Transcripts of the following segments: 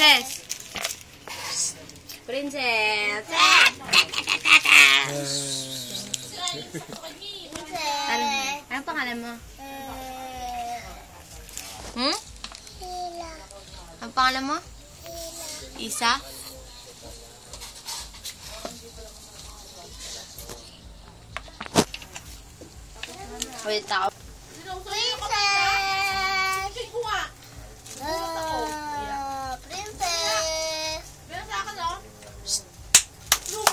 Princess. Princess. Princess. Ano, anong pangalan mo? Hmm? Ang pangalan mo? Isa? Wait, tao.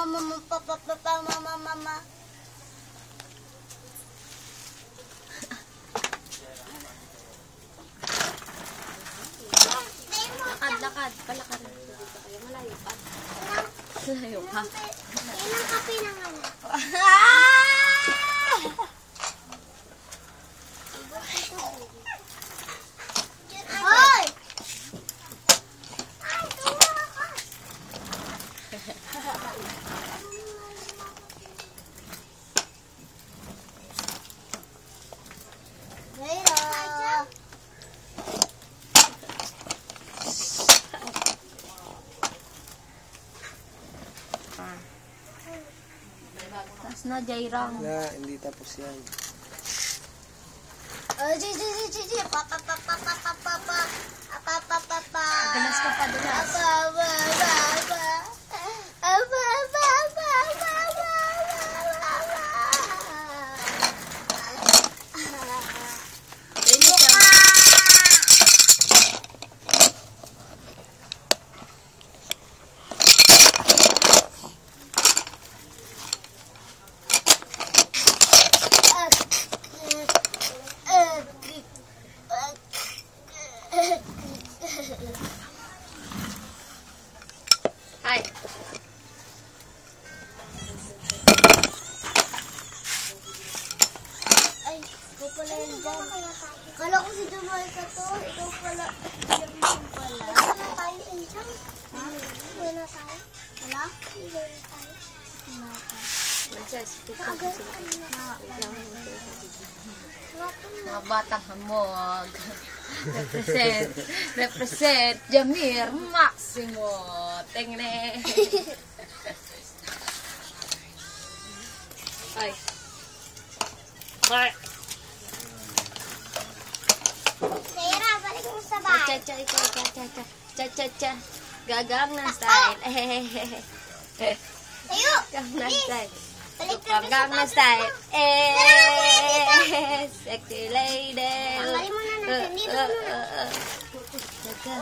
Mama, mama, papa, papa, mama, mama. Lakad, lakad. Palakad. Malayo pa. Malayo pa. Ilang kape ng ano? Hoy! Ay, tuwa ka. Mayra. Tapos na, Jairang. Na, hindi tapos yan. Oh, ji, ji, ji, ji, ji. Pa, pa, pa, pa, pa, pa, pa, pa. Pa, pa, pa, pa. Dalas ka pa, dalas. Pa, pa, pa, mahal ka to. Ikaw pala. Ikaw pala. Wala tayo, Angel. Ha? Wala tayo. Wala? Wala tayo. Wala tayo. Manchas, mga batang hamog. represent, represent, Jamir Maximo. Tengne. Ay. Mark. Cha cha cha cha cha cha cha cha cha. Gagang na style. Tayo! Gangnam style. From Gangnam style. Eh. Sexy lady. Tanggalin mo na natin. Dito. Cha cha.